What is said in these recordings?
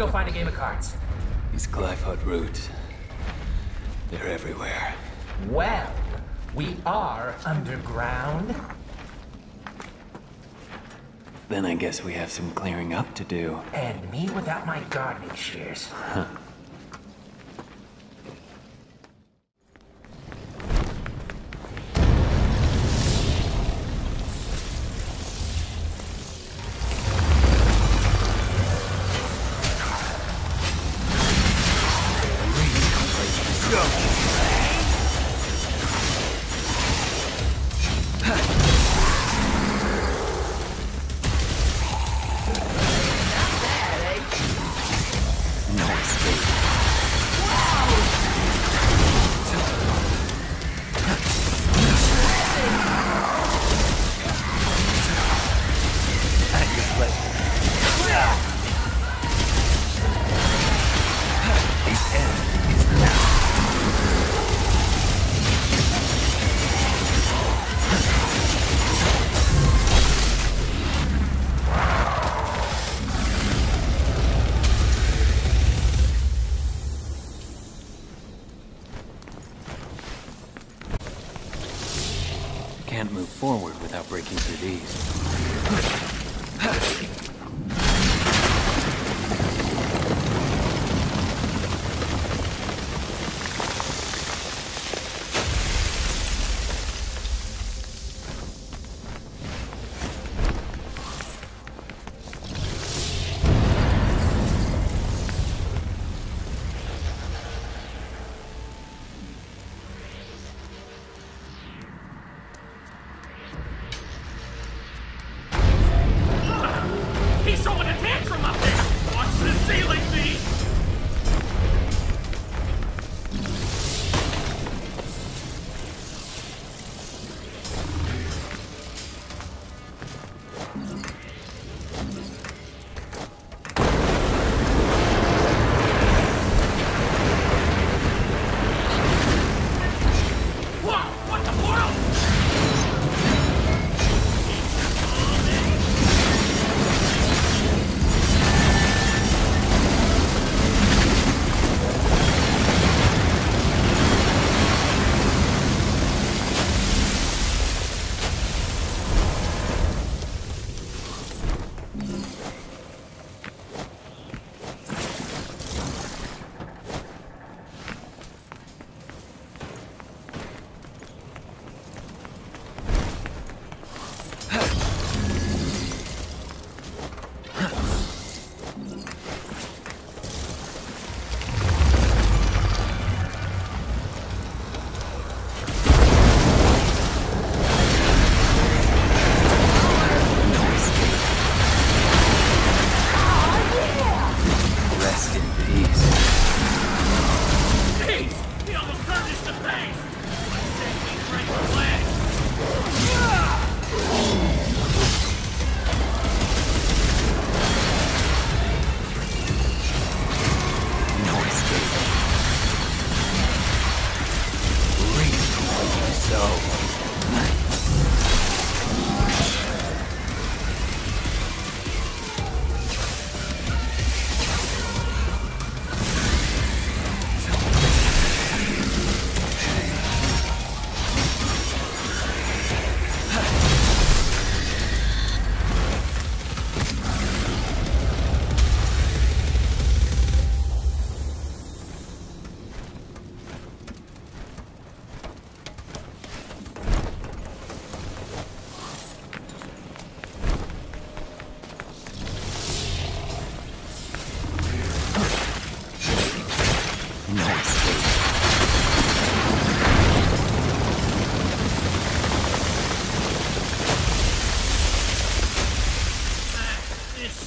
Let's go find a game of cards. These Qliphoth roots. They're everywhere. Well, we are underground. Then I guess we have some clearing up to do. And me without my gardening shears. No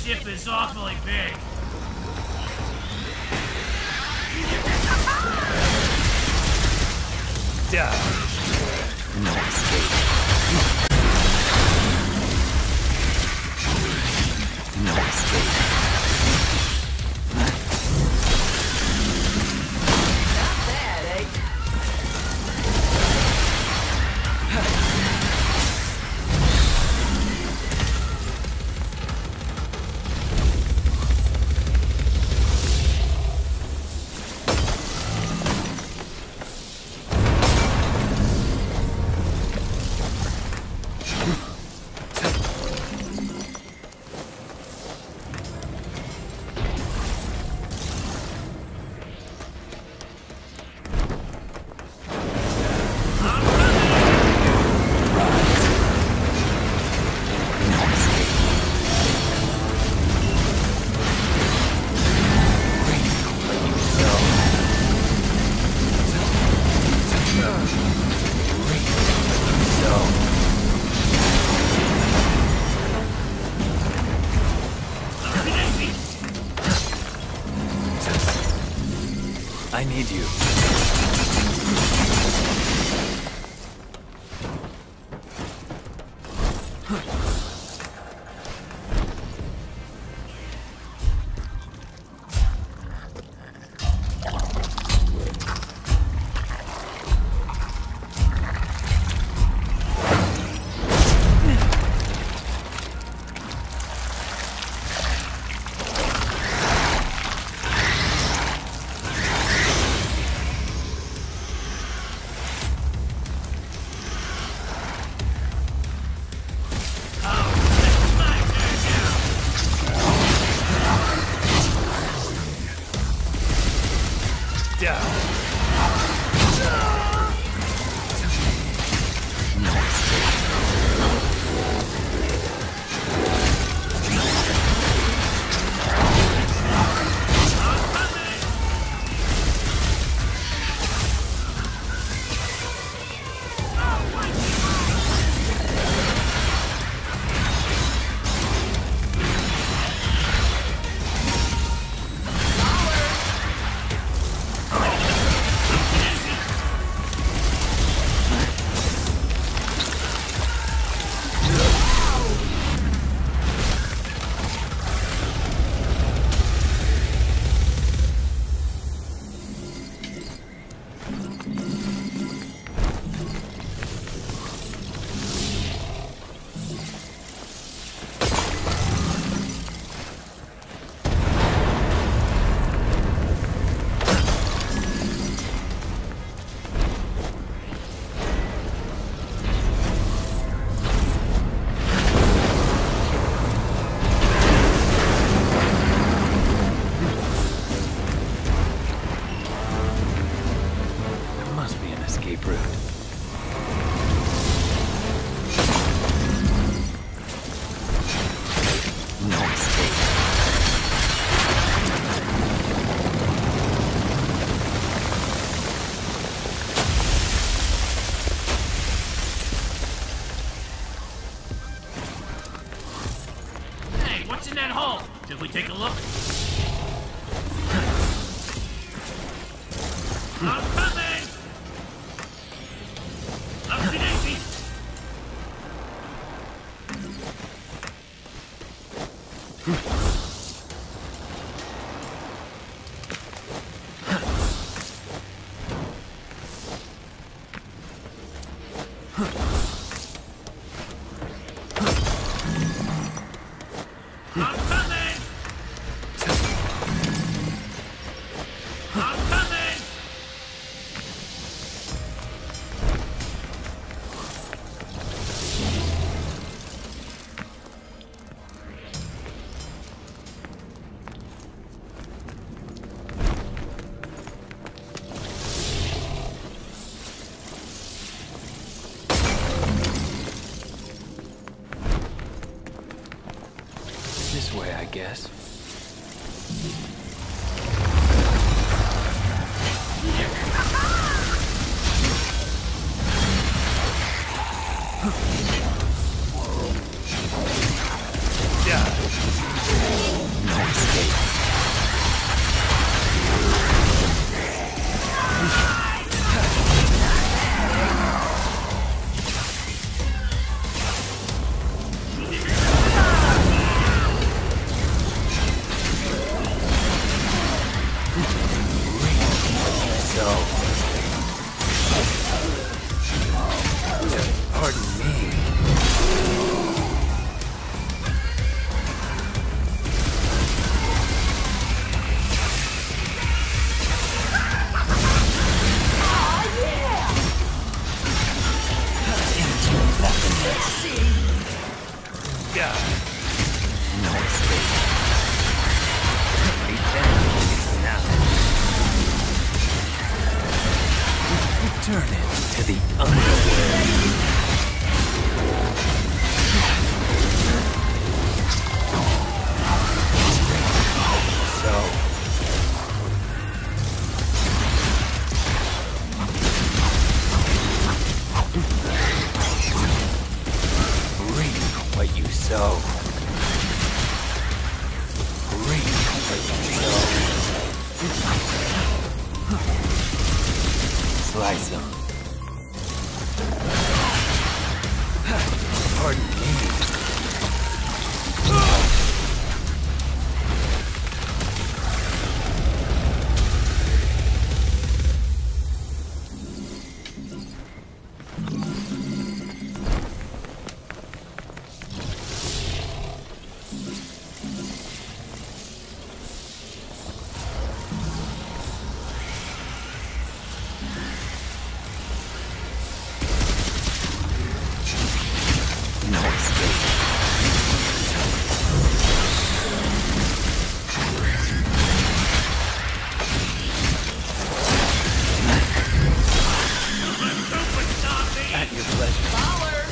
ship is awfully big. No escape. Need you. Take a look?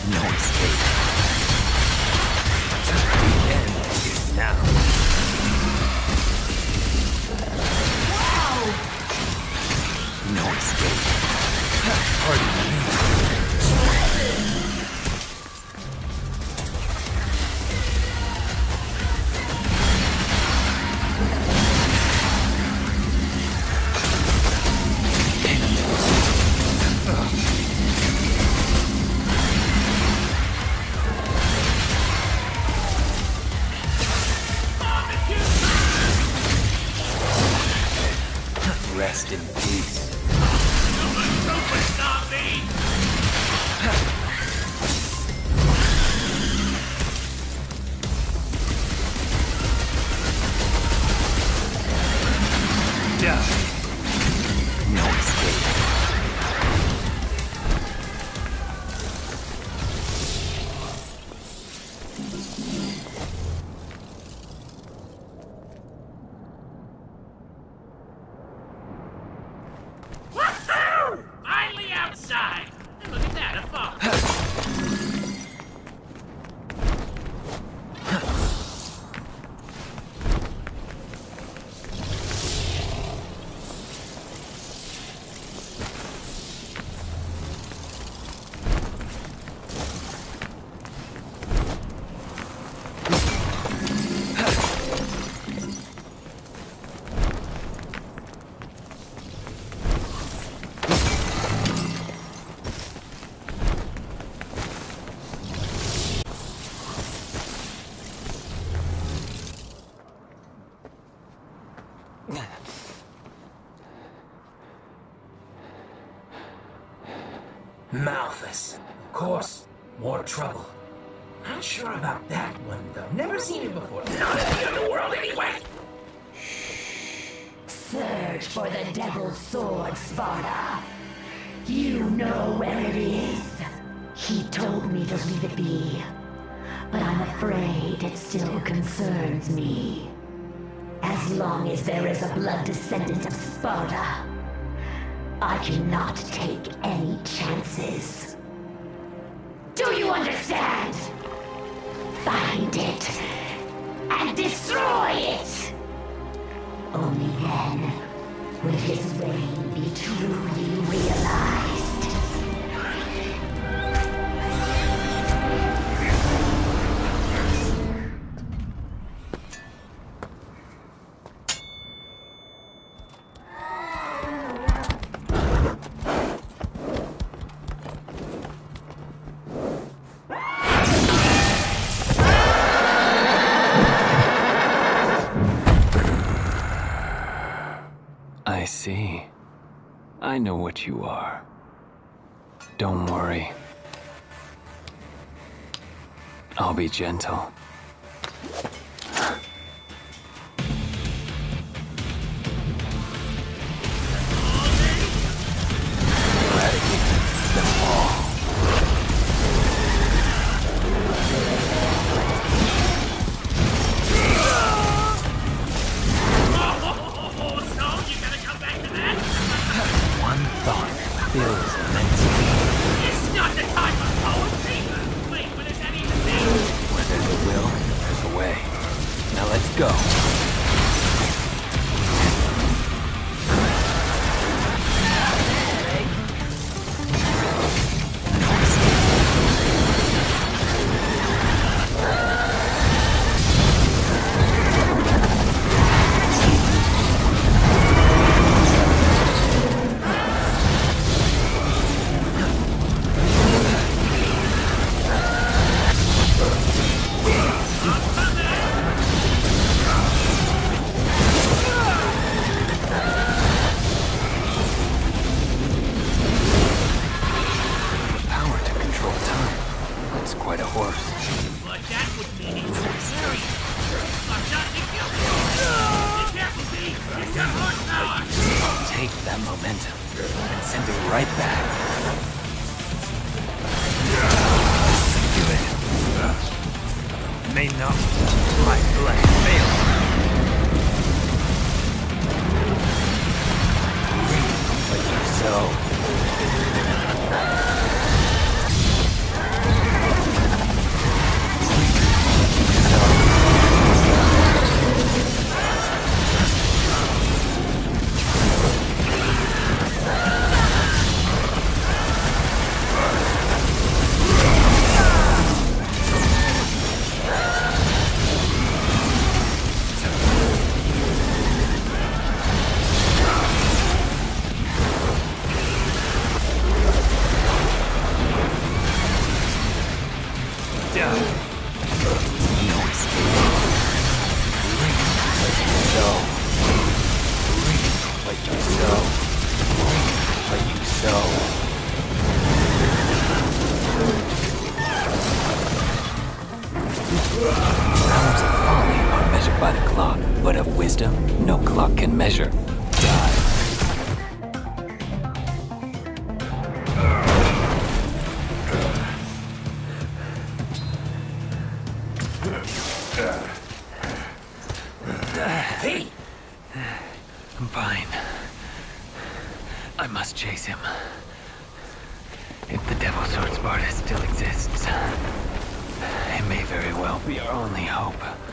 No escape. Rest in peace. Malphas. Of course. More trouble. Not sure about that one, though. Never seen it before. Not in the underworld, anyway. Search for the Devil's Sword, Sparda. You know where it is. He told me to leave it be. But I'm afraid it still concerns me. As long as there is a blood descendant of Sparda, I cannot take any chances. Do you understand? Find it and destroy it! Only then will his reign be truly realized. I know what you are. Don't worry. I'll be gentle. May not my blade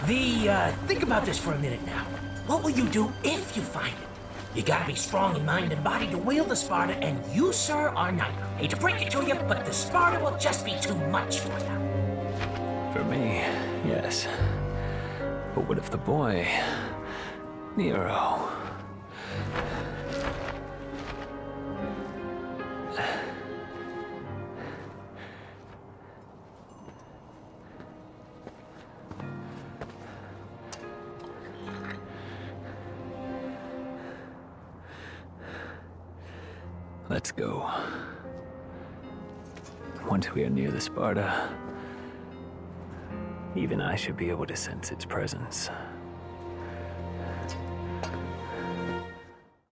the, uh, think about this for a minute now. What will you do if you find it? You gotta be strong in mind and body to wield the Sparda, and you, sir, are not. Hate to break it to you, but the Sparda will just be too much for you. For me, yes. But what if the boy, Nero, Once we are near the Sparda, even I should be able to sense its presence.